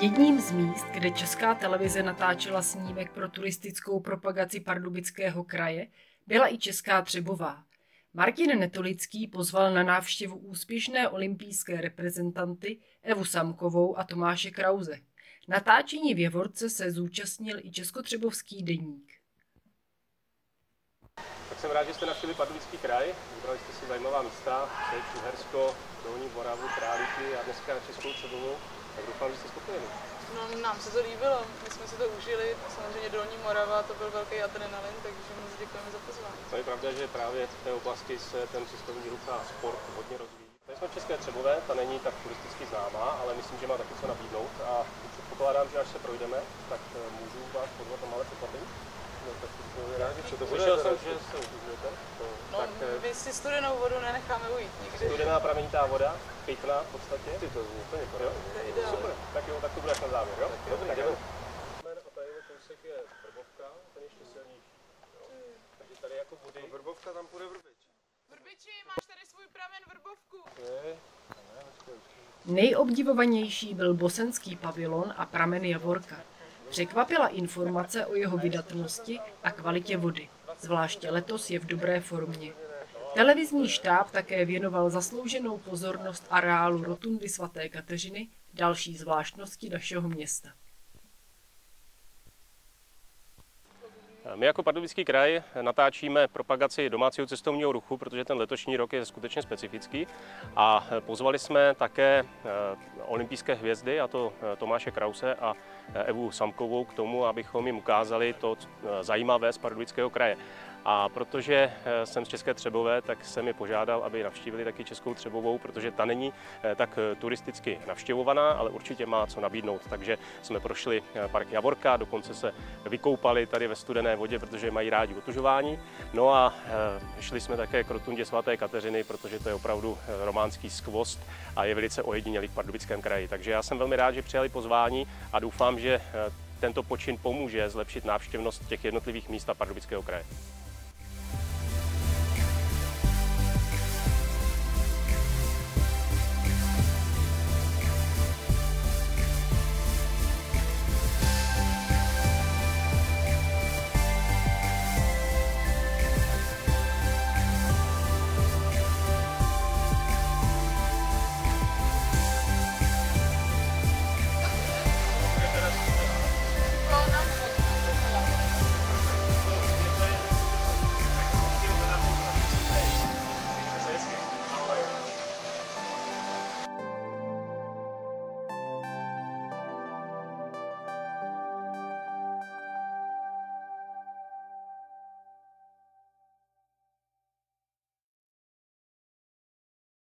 Jedním z míst, kde česká televize natáčela snímek pro turistickou propagaci Pardubického kraje, byla i Česká Třebová. Martin Netolický pozval na návštěvu úspěšné olympijské reprezentanty Evu Samkovou a Tomáše Krauze. Natáčení v Jevorce se zúčastnil i Českotřebovský deník. Tak jsem rád, že jste navštívili Pardubický kraj, vybrali jste si zajímavá místa, Uhersko, Dolní Moravu, Králíky a dneska Českou Třebovu. Tak doufám, že jste spokojeni. No, nám se to líbilo, my jsme si to užili, samozřejmě Dolní Morava, to byl velký adrenalin, takže moc děkujeme za pozvání. To je pravda, že právě v té oblasti se ten cestovní ruch a sport hodně rozvíjí. Tady jsme v České Třebové, ta není tak turisticky známá, ale myslím, že má taky co nabídnout a předpokládám, že až se projdeme, tak eh, můžu vás pozvat na malé překvapení. No, tak to rádi, co to bude. Slyšel jsem, že se užijete. No, tak, eh, my si studenou vodu nenecháme ujít nikdy. Studená pramenitá voda, pitná v podstatě. Ty to zní úplně jo? Super, tak jo, tak to bude až na závěr, jo? Tak Dobře, tak jdeme. A tadyhle kousek je Vrbovka, ten ještě silnější. Jo? Takže tady jako vody. Vrbovka tam půjde vrbič. Vrbiči, máš tady svůj pramen Vrbovku. Je. Nejobdivovanější byl bosenský pavilon a pramen Javorka. Překvapila informace o jeho vydatnosti a kvalitě vody. Zvláště letos je v dobré formě. Televizní štáb také věnoval zaslouženou pozornost areálu rotundy svaté Kateřiny, další zvláštnosti našeho města. My jako Pardubický kraj natáčíme propagaci domácího cestovního ruchu, protože ten letošní rok je skutečně specifický a pozvali jsme také eh, olympijské hvězdy, a to eh, Tomáše Krause a eh, Evu Samkovou k tomu, abychom jim ukázali to zajímavé z Pardubického kraje. A protože eh, jsem z České Třebové, tak jsem je požádal, aby navštívili taky Českou Třebovou, protože ta není eh, tak eh, turisticky navštěvovaná, ale určitě má co nabídnout. Takže jsme prošli park Javorka, dokonce se vykoupali tady ve studené vodě, protože mají rádi otužování. No a šli jsme také k rotundě svaté Kateřiny, protože to je opravdu románský skvost a je velice ojedinělý v Pardubickém kraji. Takže já jsem velmi rád, že přijali pozvání a doufám, že tento počin pomůže zlepšit návštěvnost těch jednotlivých míst a Pardubického kraje.